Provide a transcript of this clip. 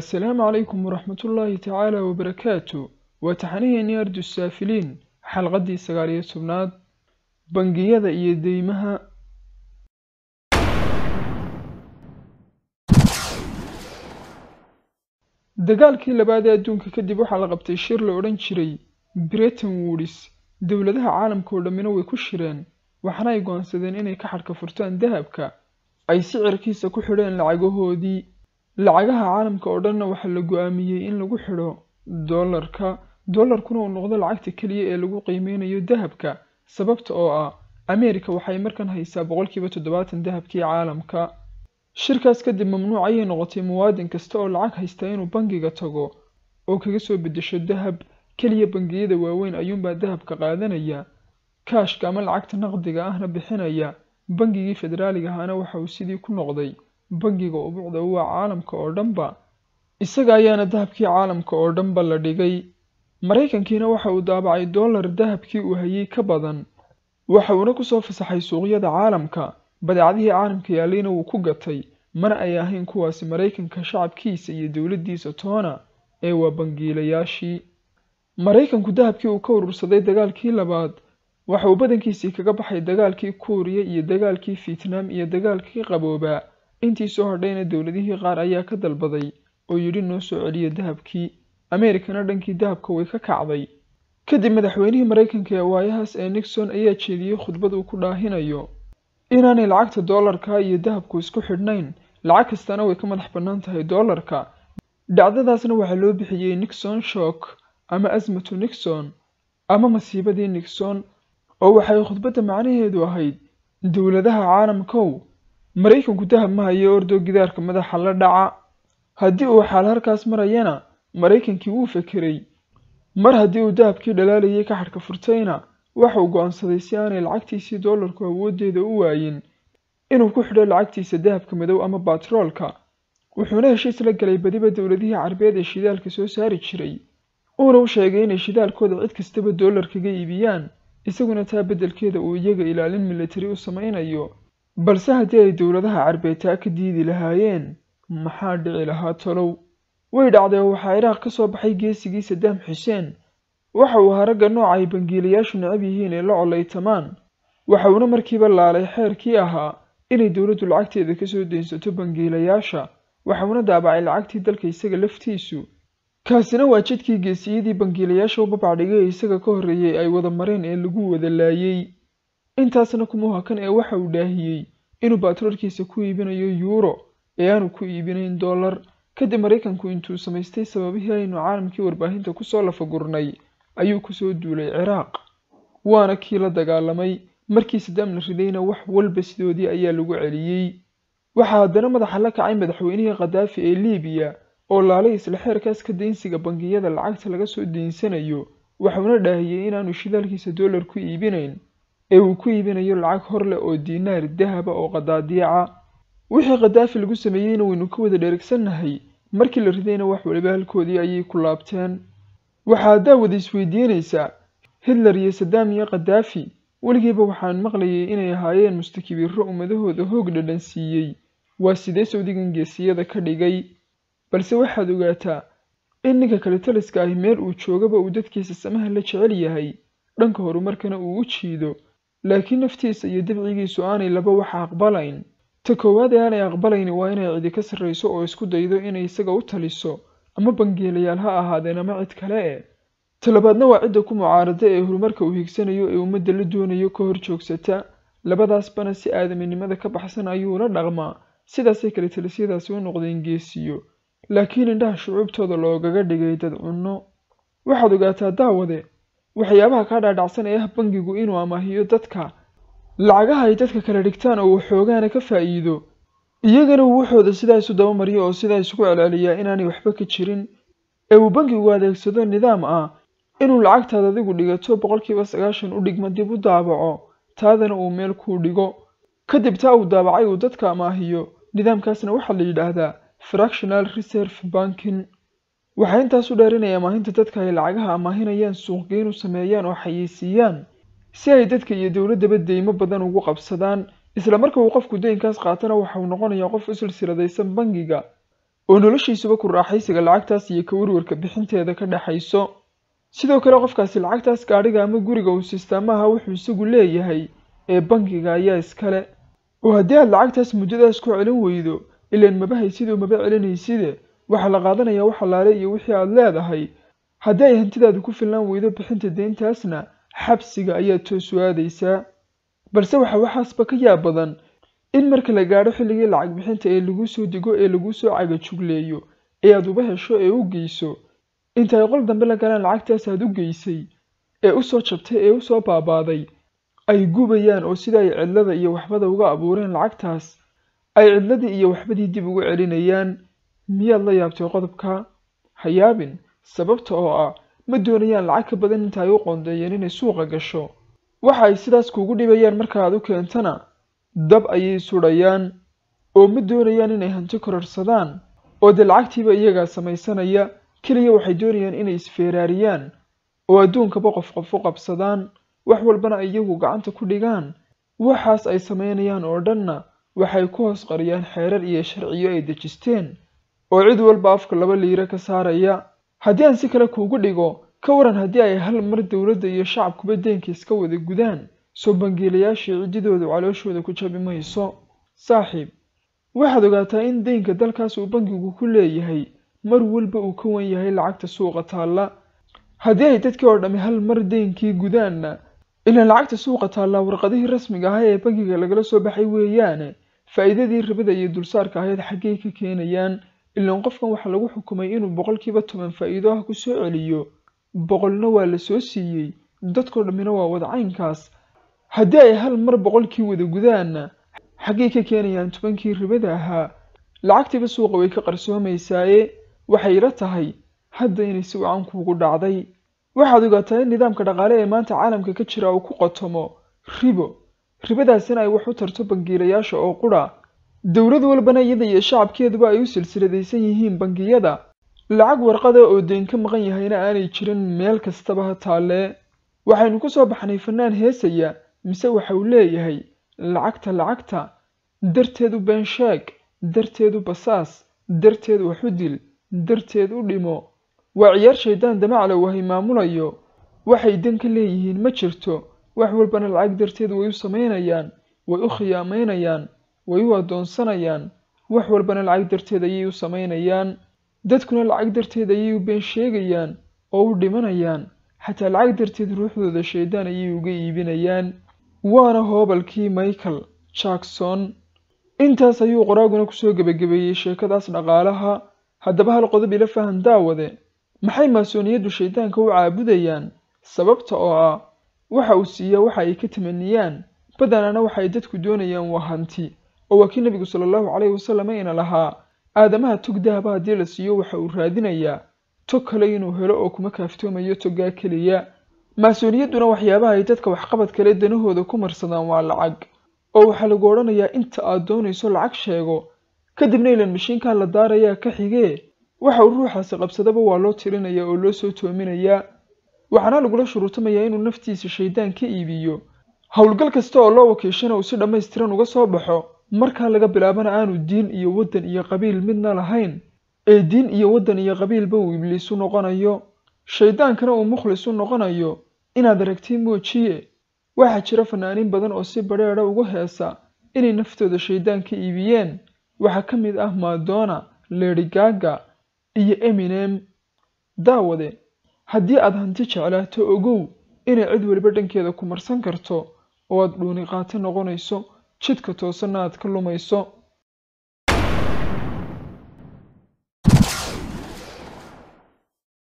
calaykum waraxmatullaahi tacaala wabarakaatu waa taxaniheenii ardus saafiliin xalqaddii sagaal iyo tobnaad. Bangiyada iyo deymaha. Dagaalkii labaad ee adduunka kadib waxaa la qabtay shir la odhan jiray breton woods. Dowladaha caalamka oo dhammina way ku shireen waxaana ay go'aansadeen inay ka xadhka furtaan dahabka. Ay sicirkiisa ku xidheen lacagahoodii lacagaha caalamka oo dhanna waxaa la go'aamiyey in lagu xidho dollarka. Dollarkuna uu noqdo lacagta keliya ee lagu qiimeynayo dahabka sababta oo ah ameerika waxay markan haysaa boqolkiiba toddobaatan dahabkii caalamka. Shirkaas kadib mamnuuc ayay noqotay muwaadin kasta oo lacag haysta inuu bangiga tago oo kaga soo beddesho dahab. Keliya bangiyada waaweyn ayuunbaa dahabka qaadanaya kaashka ama lacagta naqdiga ahna bixinaya. Bangigii federaaliga ahaana waxa uu sidii ku noqday bangiga ubuucda u caalamka oo dhanba isaga ayaana dahabkii caalamka oo dhanba la dhigay. Maraykankiina waxa uu daabacay dollar dahabkii uu hayay ka badan. Waxa uuna ku soo fasaxay suuqyada caalamka badeecadihii caalamka yaallayna wuu ku gatay mana ay ahayn kuwaasi maraykanka shacabkiisa iyo dowladdiisa toona ee waa bangiilayaashii. Maraykanku dahabkii uu ka urursaday dagaalkii labaad waxa uu badankiisii kaga baxay dagaalkii kuuriya iyo dagaalkii fietnaam iyo dagaalkii qaboobaa intii soo hadhayna dowladihii qaar ayaa ka dalbaday oo yidhi noo soo celiya dahabkii. Ameerikana dhankii dahabka way ka kacday. Kadib madaxweynihii maraykanka ee waayahaas ee nixon ayaa jeediyey khudbad uu ku dhaahinayo inaanay lacagta dollarka iyo dahabku isku xidhnayn. Lacag kastana way ka madax bannaan tahay dollarka. Dhacdadaasna waxaa loo bixiyey nixon shock ama asmatu nixon ama masiibadii nixon oo waxay khudbadda macnaheedu ahayd dowladaha caalamkow maraykanku dahab ma hayo ordoo gidaarka madaxa la dhaca. Haddii uu xaal halkaas marayana maraykankii wuu fekeray. Mar haddii uu dahabkii dhalaalayay ka xadhka furtayna waxa uu go'aansaday si aanay lacagtiisii dollarku awooddeeda u waayin. Inuu ku xidho lacagtiisa dahabka madow ama batroolka wuxuuna heshiis la galay badiba dowladihii carbeed ee shidaalka soo saari jiray. Uuna u sheegay inay shidaalkooda cid kastaba dollar kaga iibiyaan isaguna taa beddelkeeda uu iyaga ilaalin militari u samaynayo balse haddii ay dowladaha carbeed taa ka diidi lahaayeen maxaa dhici lahaa tolow? Way dhacday oo waxaa ciraaq ka soo baxay geesigii sadaam xuseen. Waxa uu ahaa ragga nooca ay bangiilayaashu necab yihiin ee la collaytamaan waxa uuna markiiba laalay xeerkii ahaa inay dowladdu lacagteeda ka soo daynsato bangiilayaasha. Waxa uuna daabacay lacagtii dalka isaga laftiisu. Kaasina waa jidkii geesiyadii bangiilayaasha u babacdhigay ee isaga ka horreeyey ay wada mareen ee lagu wada laayey intaasna kuma hakan ee waxa uu dhaahiyey inuu baatroolkiisa ku iibinayo yuuro ee aanu ku iibinayn dollar. Kadib maraykanku intuu samaystay sababihii aynu caalamkii warbaahinta ku soo lafagurnay ayuu ku soo duulay ciraaq waana kii la dagaalamay. Markii sadaam la ridayna wax walba sidoodii ayaa lagu celiyey. Waxaa haddana madaxa la kacay madaxweynihii khadaafi ee liibiya oo laalay isla xeerkaas ka daynsiga bangiyada lacagta laga soo daynsanayo waxuuna dhaahiyey inaanu shidaalkiisa dollar ku iibinayn ee uu ku iibinayo lacag hor leh oo diinaar dahaba oo qadaadiica wixii khadaafi lagu sameeyeyna waynu ka wada dheregsannahay markii la ridayna wax waliba halkoodii ayay ku laabteen. Waxaa haddaa wada isweydiinaysaa hitler iyo sadaam iyo khadaafi weligiiba waxaan maqlayay inay ahaayeen mustakibiirro ummadahooda hoog dhadhan siiyey. Waa sidee sawdigan geesiyada ka dhigay? Balse waxaad ogaataa in ninka kale taliska ahi meel uu joogaba uu dadkiisa samaha la jecel yahay. Dhanka horumarkana uu u jiido laakiin naftiisa iyo dabcigiisu aanay laba waxa aqbalayn. Ta koowaad ee aanay aqbalayn waa inay cidi ka sarrayso oo isku daydo inay isaga u taliso ama bangeelayaal ha ahaadeen ama cid kale e talabaadna waa cidda ku mucaarada ee horumarka uu higsanayo ee ummadda la doonayo ka hor joogsata. Labadaasbana si aadaminimada ka baxsan ayuu la dhaqmaa. Sidaasay kale talisyadaasi u noqdeen geesiyo. Laakiin indhaha shucuubtooda loogaga dhigay dad cunno. Waxaad ogaataa daawade waxyaabaha kaa dhaadhacsan ee ah bangigu inuu amaahiyo dadka. Lacagaha ay dadka kala dhigtaan oo waxoogaana ka faa'iido iyagana uu waxooda sidaa isu dabamariyo oo sidaa isugu celceliyaa inaanay waxba ka jirin. Ee uu bangigu adeegsado nidaam ah inuu lacagtaada adigu dhigato boqolkiiba sagaashan u dhigma dib u daabaco taadana uu meel kuu dhigo. Kadib taa uu daabacay uu dadka amaahiyo nidaamkaasna waxaa la yidhaahdaa fractional reserve banking waxaa intaas u dheerinaya amaahinta dadka ay lacagaha amaahinayaan suuqgeyn u sameeyaan oo xayeysiiyaan si ay dadka iyo dowladdaba deymo badan ugu qabsadaan. Isla marka uu qofku deynkaas qaatana waxa uu noqonayaa qof u silsiladaysan bangiga oo noloshiisuba ku raaxaysiga lacagtaas iyo ka warwarka bixinteeda ka dhexayso sidoo kale qofkaasi lacagtaas gaadhiga ama guriga uu siistaa maaha wuxuu isagu leeyahay ee bangiga ayaa iskale. Oo haddii aad lacagtaas muddadaas ku celin weydo ilaan maba haysidoo maba celinayside waxaa la qaadanayaa wax allaale iyo wixii aad leedahay. Haddii ay hantidaadu ku filnaan weydo bixinta deyntaasna xabsiga ayaad toosu aadaysaa balse waxa waxaasba ka yaab badan in marka la gaadho xilligii lacag bixinta ee laguu soo digo ee laguu soo cagajugleeyo ee aad uba hesho ee u geyso. Inta ay qol dambe la galaan lacagtaas aad u geysay ee u soo jabtay ee u soo baabaaday ay gubayaan oo sida ay cidlada iyo waxbada uga abuureen lacagtaas ay cidladii iyo waxbadii dib ugu celinayaan miyaad la yaabtay qodobka ha yaabin sababta oo ah ma doonayaan lacag ka badan inta ay u qoondeeyeen inay suuqa gasho. Waxa ay sidaas kuugu dhibayaan marka aad u keentana dab ayay sudhayaan oo ma doonayaan inay hanti kororsadaan oo dee lacagtiiba iyagaa samaysanaya keliya waxay doonayaan inay isfeeraariyaan oo adduunkaba qof qof u qabsadaan wax walbana ay iyagu gacanta ku dhigaan. Waxaas ay samaynayaan oo dhanna waxay ku hoos qariyaan xeerar iyo sharciyo ay dejisteen oo cid walba afka laba liiro ka saaraya. Haddii aan si kale kuugu dhigo ka waran haddii ay hal mar dowladda iyo shacabkuba deenka iska wada gudaan soo bangiilayaashii ciddidoodu calooshooda ku jabi mayso. Saaxiib waxaad ogaataa in deynka dalkaas uu bangigu ku leeyahay mar walba uu ka wan yahay lacagta suuqa taalla. Haddii ay dadkii oo dhammi hal mar deynkii gudaanna ilaan lacagta suuqa taallaa warqadihii rasmiga ahaa ee bangiga lagala soo baxay weeyaane faa'iidadii ribada iyo dulsaarka ahayd xaggay ka keenayaan ilaan qofkan waxaa lagu xukumay inuu boqolkiiba toban faa'iido ah ku soo celiyo boqolna waa la soo siiyey dadkoo dhammina waa wadacaynkaas haddii ay hal mar boqolkii wada gudaanna xaggay ka keenayaan tobankii ribada ahaa. Lacagtiiba suuqa way ka qarsoomaysaaye waxay ila tahay hadda inay si wacan kuugu dhacday. Waxaad ogaataa in nidaamka dhaqaale ee maanta caalamka ka jira uu ku qotomo ribo. Ribadaasina ay wax u tarto bangiilayaasha oo qudha dowlad walbana iyada iyo shacabkeeduba ay u silsiladaysan yihiin bangiyada. Lacag warqada oo deyn ka maqan yahayna aanay jirin meel kastaba ha taallee waxaynu ku soo baxnay fannaan heesaya mise waxa uu leeyahay? Lacagta lacagta. Darteed u been sheeg darteed u basaas darteed wax u dil darteed u dhimo. Waa ciyaar shaydaan damaclow wahay maamulayo. Waxay dan ka leeyihiin ma jirto. Wax walbana lacag darteed way u samaynayaan way u khiyaamaynayaan way u addoonsanayaan wax walbana lacag darteed ayay u samaynayaan dadkuna lacag darteed ayay u been sheegayaan oo u dhimanayaan xataa lacag darteed ruuxdooda shaydaan ayay uga iibinayaan. Waana hoobalkii michael jackson. Intaas ayuu qoraaguna ku soo gebagabeeyey sheekadaas dhaqaalaha. Haddaba hal qodob ila fahan daawade. Maxay maasooniyaddu shaydaanka u caabudayaan? Sababta oo ah waxa uu siiyaa waxa ay ka tamaniyaan badanana waxa ay dadku doonayaan waa hanti oo waa kii nebigu sala allahu calayhi wasalam ayna lahaa aadamaha tog dahaba haddii la siiyo waxa uu raadinayaa tog kale inuu helo oo kuma kaaftoomayo togaa keliya. Maasooniyadduna waxyaabaha ay dadka waxqabad kale danahooda ku marsadaan waa lacag oo waxaa lagu odhanayaa inta aad doonayso lacag sheego. Kadibna ilan mashiinkaa la daarayaa ka xigee. Waxa uu ruuxaasi qabsadaba waa loo tirinayaa oo loo soo toominayaa. Waxaana lagula shuruutamayaa inuu naftiisa shaydaan ka iibiyo. Howlgal kasta oo loo wakiishana uu si dhammaystiran uga soo baxo markaa laga bilaabana aanu diin iyo waddan iyo qabiil midna lahayn ee diin iyo waddan iyo qabiilba uu ibliis u noqonayo shaydaankana uu mukhlis u noqonayo inaad aragtiin moojiye. Waxaa jira fanaaniin badan oo si badheedha ugu heesa inay naftooda shaydaan ka iibiyeen. Waxaa ka mid ah madonna lady iyo eminem. Daawade haddii aad hanti jeclaato ogow inay cid weliba dhankeeda ku marsan karto oo aad dhuuni qaato noqonayso jidka toosanna aad ka lumayso